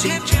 chip, chip.